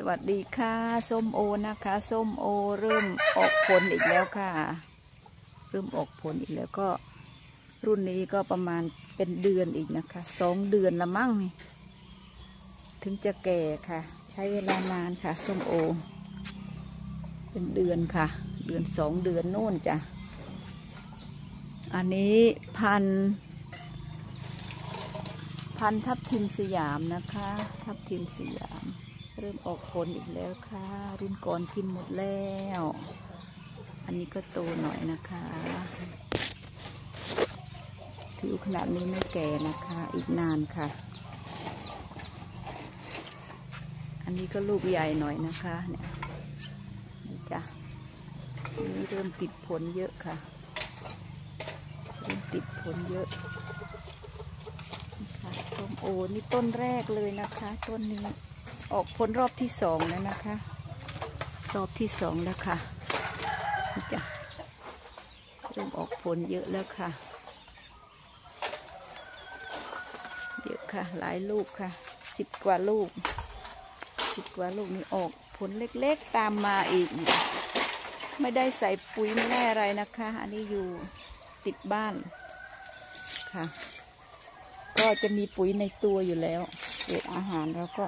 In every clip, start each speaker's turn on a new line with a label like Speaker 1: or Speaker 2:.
Speaker 1: สวัสดีค่ะส้มโอนะคะส้มโอเริ่มออกผลอีกแล้วค่ะ เริ่มออกผลอีกแล้วก็ รุ่นนี้ก็ประมาณเป็นเดือนอีกนะคะสองเดือนละมั่งนี่ถึงจะแก่ค่ะ ใช้เวลานานค่ะส้มโอ เป็นเดือนค่ะ เดือนสองเดือนโน่นจ้ะอันนี้พัน พันทับทิมสยามนะคะ ทับทิมสยาม เริ่มออกผลอีกแล้วค่ะ รุ่นก่อนกินหมดแล้ว อันนี้ก็โตหน่อยนะคะผิวขนาดนี้ไม่แก่นะคะ อีกนานค่ะ อันนี้ก็ลูกใหญ่หน่อยนะคะเนี่ยนี่จ้ะนนี้เริ่มติดผลเยอะค่ะ เริ่มติดผลเยอะนี่ค่ะส้มโอนี่ต้นแรกเลยนะคะ ต้นนี้ ออกผลรอบที่สองแล้วนะคะ รอบที่สองแล้วค่ะจ้ะเริ่มออกผลเยอะแล้วค่ะ เยอะค่ะ หลายลูกค่ะสิบกว่าลูกสิบกว่าลูกนี่ออกผลเล็กๆตามมาอีก ไม่ได้ใส่ปุ๋ยไม่ได้อะไรนะคะ อันนี้อยู่ติดบ้านค่ะ ก็จะมีปุ๋ยในตัวอยู่แล้วเศษอาหารแล้วก็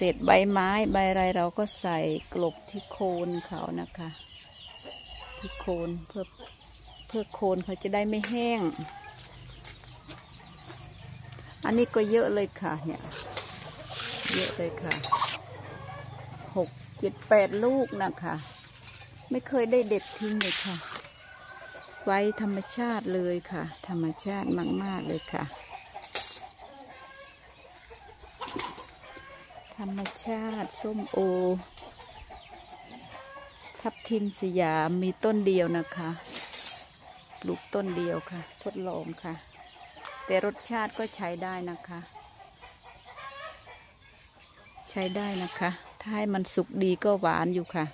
Speaker 1: เศษใบไม้ใบอะไรเราก็ใส่กลบที่โคนเขานะคะ ที่โคนเพื่อเพื่อโคนเขาจะได้ไม่แห้ง อันนี้ก็เยอะเลยค่ะเนี่ยเยอะเลยค่ะหกเจ็ดแปดลูกนะคะ ไม่เคยได้เด็ดทิ้งเลยค่ะ ไว้ธรรมชาติเลยค่ะ ธรรมชาติมาก ๆ เลยค่ะ ธรรมชาติส้มโอ ทับทิมสยามมีต้นเดียวนะคะ ปลูกต้นเดียวค่ะ ทดลองค่ะ แต่รสชาติก็ใช้ได้นะคะ ใช้ได้นะคะ ถ้าให้มันสุกดีก็หวานอยู่ค่ะ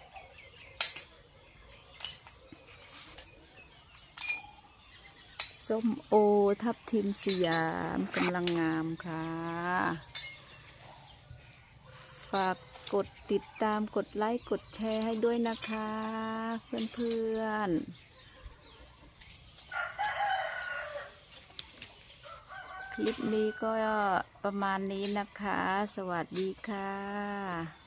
Speaker 1: ส้มโอทับทิมสยามกำลังงามค่ะ ฝากกดติดตามกดไลค์กดแชร์ให้ด้วยนะคะ เพื่อนๆ คลิปนี้ก็ประมาณนี้นะคะ สวัสดีค่ะ